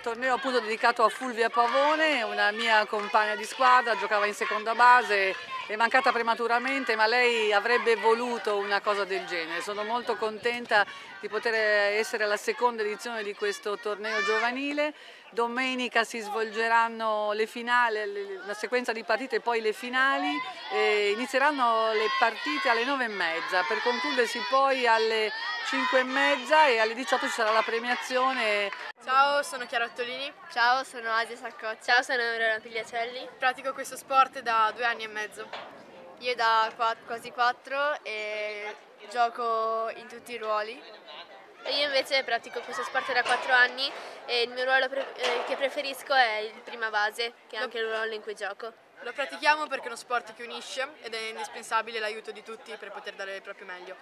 torneo appunto dedicato a Fulvia Pavone, una mia compagna di squadra, giocava in seconda base, è mancata prematuramente ma lei avrebbe voluto una cosa del genere. Sono molto contenta di poter essere alla seconda edizione di questo torneo giovanile. Domenica si svolgeranno le finali, una sequenza di partite e poi le finali. E inizieranno le partite alle nove e mezza per concludersi poi alle 5 e mezza e alle 18 ci sarà la premiazione. Ciao, sono Chiara Ottolini. Ciao, sono Asia Saccoccia. Ciao, sono Aurora Pigliacelli. Pratico questo sport da due anni e mezzo. Io da quasi quattro e gioco in tutti i ruoli. E io invece pratico questo sport da quattro anni e il mio ruolo pre eh, che preferisco è il prima base, che è anche il ruolo in cui gioco. Lo pratichiamo perché è uno sport che unisce ed è indispensabile l'aiuto di tutti per poter dare il proprio meglio.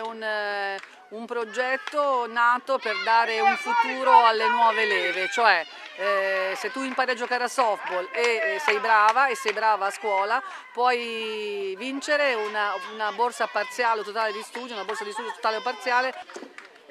Un, eh, un, progetto nato per dare un futuro alle nuove leve, cioè eh, se tu impari a giocare a softball e eh, sei brava e sei brava a scuola puoi vincere una, una borsa parziale o totale di studio, una borsa di studio totale o parziale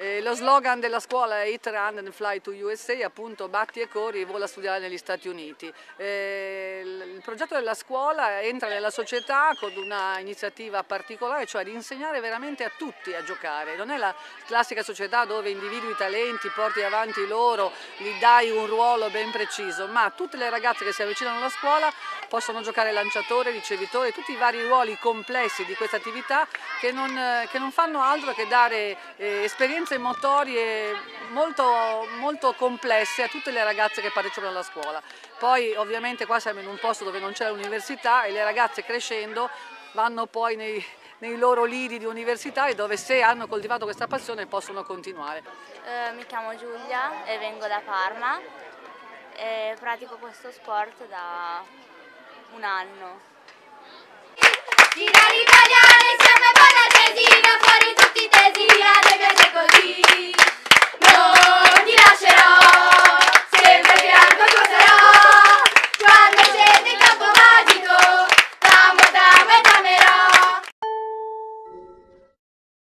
eh, lo slogan della scuola è Hit, Run and Fly to USA, appunto batti e corri e vola a studiare negli Stati Uniti. Eh, il progetto della scuola entra nella società con una iniziativa particolare, cioè di insegnare veramente a tutti a giocare. Non è la classica società dove individui talenti, porti avanti loro, gli dai un ruolo ben preciso, ma tutte le ragazze che si avvicinano alla scuola possono giocare lanciatore, ricevitore, tutti i vari ruoli complessi di questa attività che non, che non fanno altro che dare eh, esperienze competenze motorie molto, molto complesse a tutte le ragazze che partecipano alla scuola. Poi ovviamente qua siamo in un posto dove non c'è l'università e le ragazze crescendo vanno poi nei, nei loro lidi di università e dove se hanno coltivato questa passione possono continuare. Eh, mi chiamo Giulia e vengo da Parma e pratico questo sport da un anno.